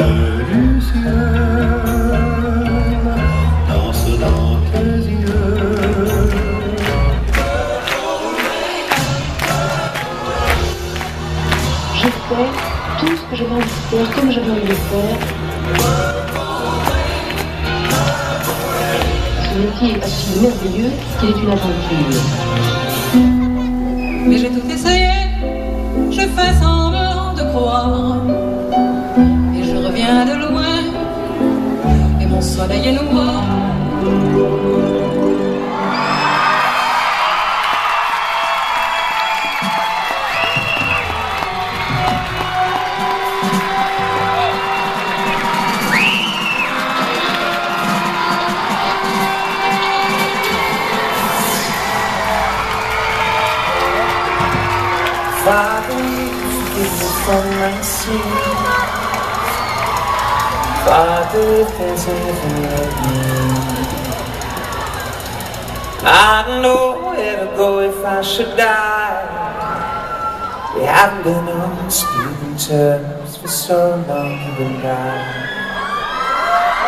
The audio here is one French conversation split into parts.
Je fais tout ce que j'avais envie de faire, comme j'avais envie de faire. Ce métier est absolument merveilleux, qu'il est une aventure. Mais j'ai tout essayé, je fais semblant de croire. Sonra yanım var. Father, you so nice, sweet. Father, there's heaven. I don't know where to go if I should die. We haven't been on speaking terms for so long, you and I.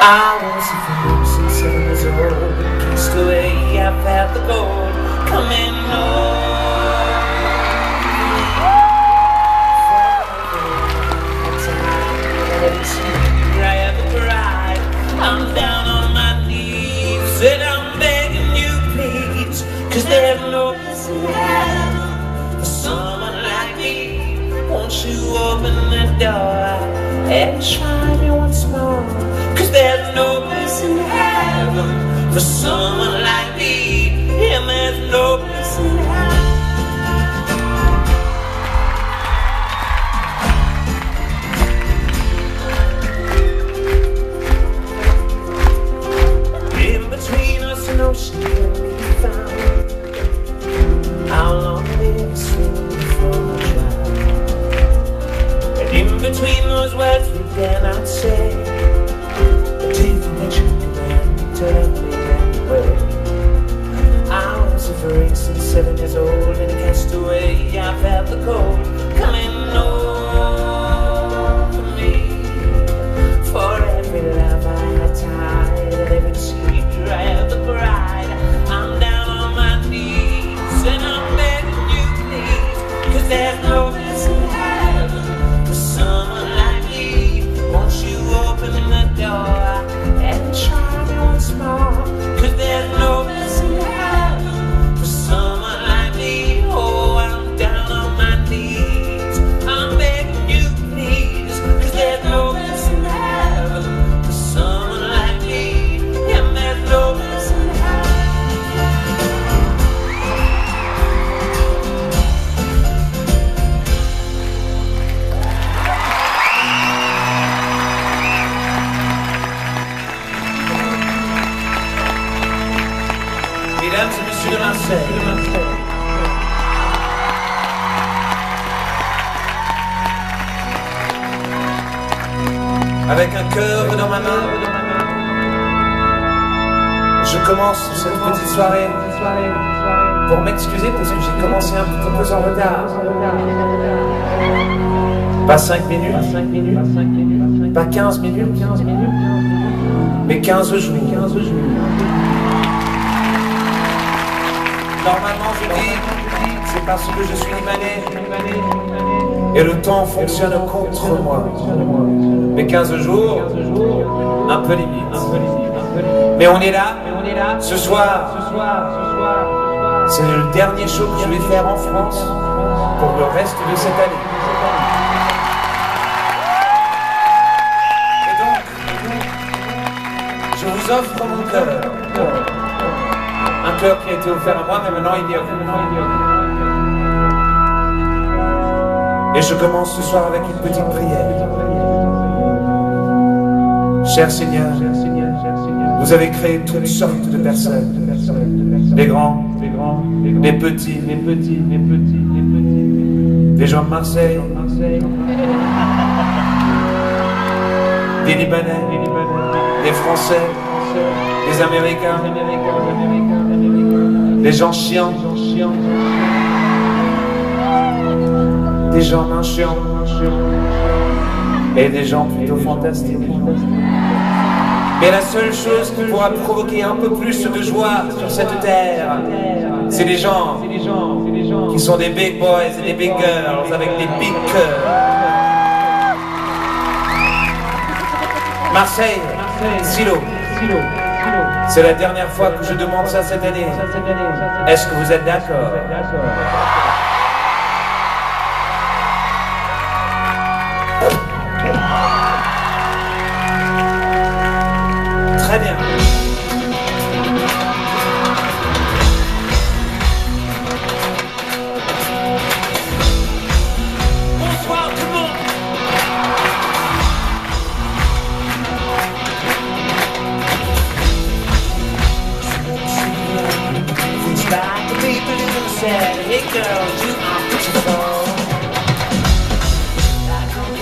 I was a fool since I was old, but kissed away, I've had the gold coming home. Won't you open the door and try me once more? Cause there's no place in heaven for someone like me. And there's no place in heaven. Between those words we dare not say. But you can turn me that way? I was a for instance seven years old and a castaway. I felt the cold Avec un cœur dans ma main, je commence cette petite soirée pour m'excuser parce que j'ai commencé un petit peu en retard. Pas 5 minutes, pas 15 minutes, mais 15 jours. Normalement, je dis, c'est parce que je suis libanais. Et le temps fonctionne contre moi. Mais 15 jours, un peu limite. Mais on est là, ce soir. C'est le dernier show que je vais faire en France pour le reste de cette année. Et donc, je vous offre mon cœur. Un cœur qui a été offert à moi, mais maintenant il est à vous. Et je commence ce soir avec une petite prière. Cher Seigneur, vous avez créé toutes sortes de personnes. Des grands, des petits, des petits, des petits, des petits. Des gens de Marseille, des Libanais, des Français, des Américains, des gens chiants, des gens non chiants, et des gens plutôt fantastiques. Mais la seule chose qui pourra provoquer un peu plus de joie sur cette terre, c'est les gens qui sont des big boys et des big girls avec des big cœurs. Marseille, Silo. C'est la dernière fois que je demande ça cette année. Est-ce que vous êtes d'accord? Hey girl, you are beautiful. I don't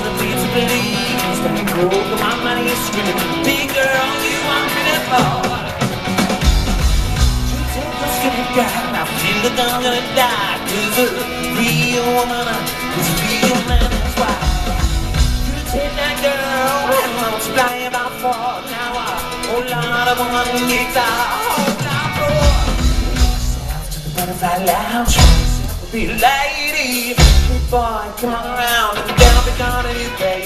money is screaming, big girl, you are beautiful. You I feel gonna die, cause a real woman, a real man. You that girl, multiply about four, now uh, whole lot more butterfly lounge. Be a lady before I come around and down the corner you pay.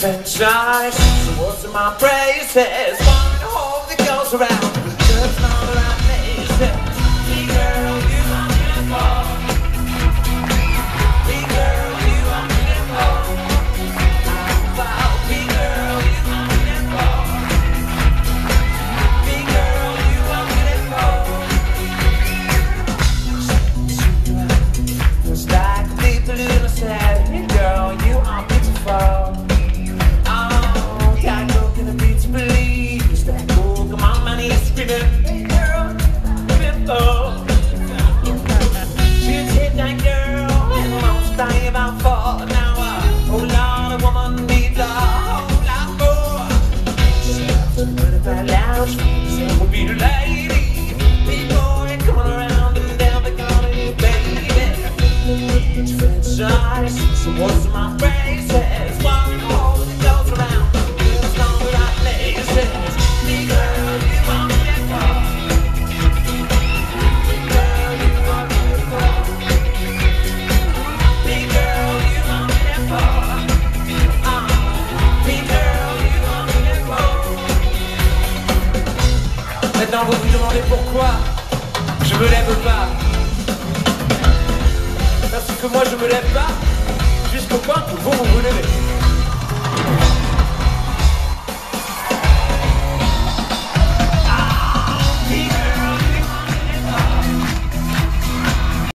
Franchise, so what's in my praises? One home that goes around. eyes. She was my friend. Que moi je me lève pas jusqu'au point que vous vous vous levez.